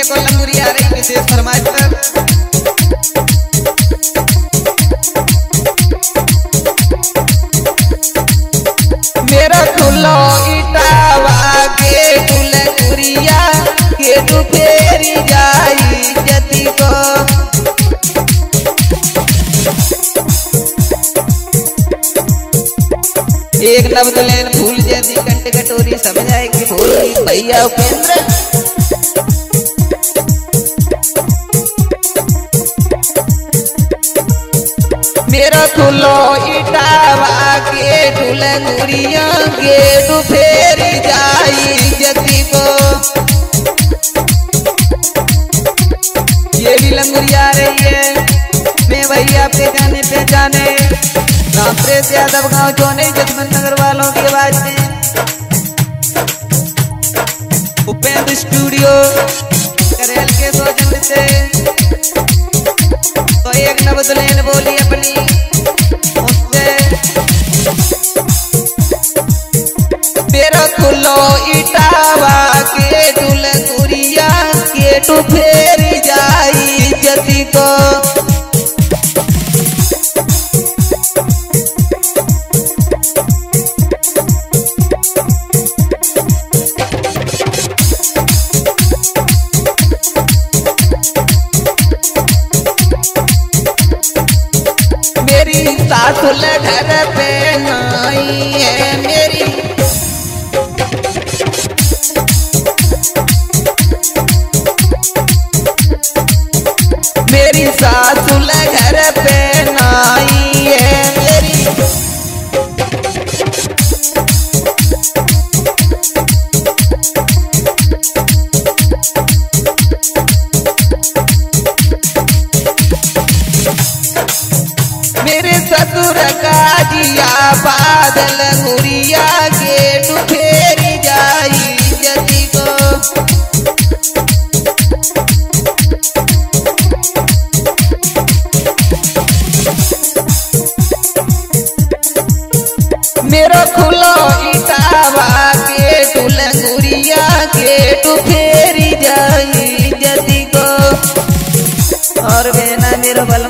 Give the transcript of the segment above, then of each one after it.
एक और लंगुरी आ रही विशेष फरमाइश पर मेरा खुलो इटावा के लंगुरिया के तू जाई जति को। एक नब दुलेन फूल जैसी कंट कटोरी समझ आएगी भूल भैया उपेंद्र इटावा के गेट फेर जाई ये लंगुरिया मैं जाने पे जाने यादव नगर वालों की आवाज़ उपेंद्र स्टूडियो, करेल के सौजन्य से। तो एक बोली अपनी टू फेर जाई जति को। मेरी सासु घर मेरे ससुर का जिया बादल गुड़िया गेट फेर जाई जति को मेरा खुलो इटावा गेट लंगुरिया गेट फेर जाई जति को और बेना मेरो बलमा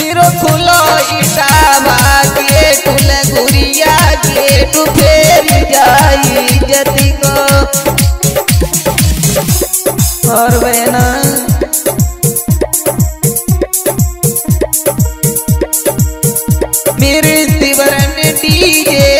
मेरो खुलो इटावा के टुल गुरिया के फेर जाई जति को और बहना, मेरे शिवरन डीजे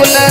मेरा